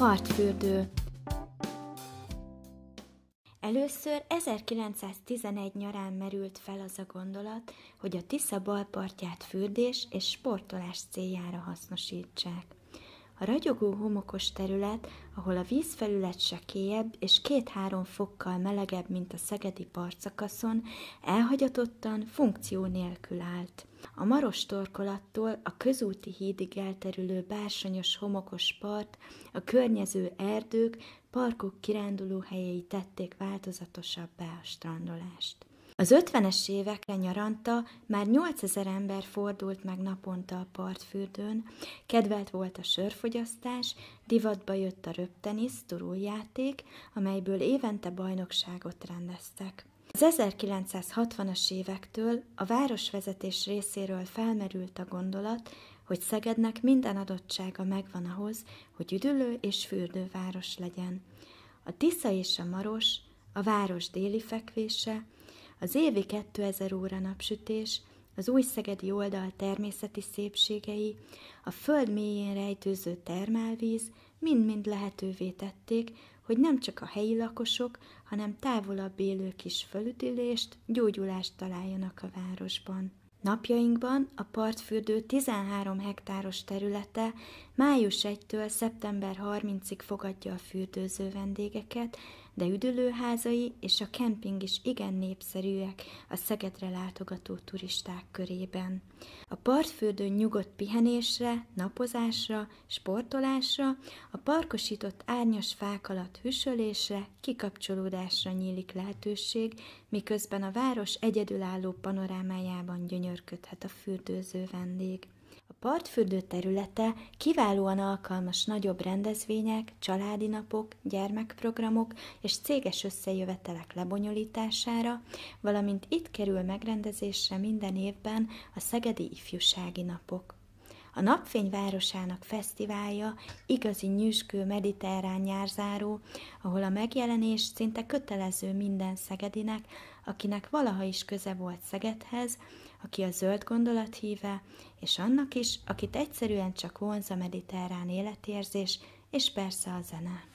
Partfürdő Először 1911 nyarán merült fel az a gondolat, hogy a Tisza balpartját fürdés és sportolás céljára hasznosítsák. A ragyogó homokos terület, ahol a vízfelület sekélyebb és két-három fokkal melegebb, mint a szegedi partszakaszon, elhagyatottan, funkció nélkül állt. A maros torkolattól a közúti hídig elterülő bársonyos homokos part, a környező erdők, parkok kiránduló helyei tették változatosabbá a strandolást. Az ötvenes évekre nyaranta már 8000 ember fordult meg naponta a partfürdőn, kedvelt volt a sörfogyasztás, divatba jött a röptenisz, turuljáték, amelyből évente bajnokságot rendeztek. Az 1960-as évektől a városvezetés részéről felmerült a gondolat, hogy Szegednek minden adottsága megvan ahhoz, hogy üdülő és fürdőváros legyen. A Tisza és a Maros, a város déli fekvése, az évi 2000 óra napsütés, az új szegedi oldal természeti szépségei, a föld mélyén rejtőző termálvíz mind-mind lehetővé tették, hogy nem csak a helyi lakosok, hanem távolabb élők is fölüdülést, gyógyulást találjanak a városban. Napjainkban a partfürdő 13 hektáros területe május 1-től szeptember 30-ig fogadja a fürdőző vendégeket, de üdülőházai és a kemping is igen népszerűek a Szegedre látogató turisták körében. A partfürdő nyugodt pihenésre, napozásra, sportolásra, a parkosított árnyas fák alatt hüsölésre, kikapcsolódásra nyílik lehetőség, miközben a város egyedülálló panorámájában gyönyörködhet a fürdőző vendég. Partfürdő területe kiválóan alkalmas nagyobb rendezvények, családi napok, gyermekprogramok és céges összejövetelek lebonyolítására, valamint itt kerül megrendezésre minden évben a Szegedi Ifjúsági Napok. A Napfény városának fesztiválja igazi nyüskő mediterrán nyárzáró, ahol a megjelenés szinte kötelező minden szegedinek, akinek valaha is köze volt Szegedhez, aki a zöld gondolat híve, és annak is, akit egyszerűen csak vonz a mediterrán életérzés, és persze a zene.